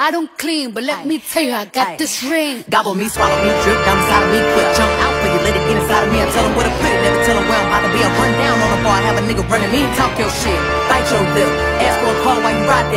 I don't clean, but let me tell you, I got this ring. Gobble me, swallow me, drip down inside of me, quick jump out for you, let it get inside of me. I tell them where to put it, never tell them where I'm about to be. I run down on the bar, have a nigga running me, talk your shit, bite your lip, ask for a call while you ride that.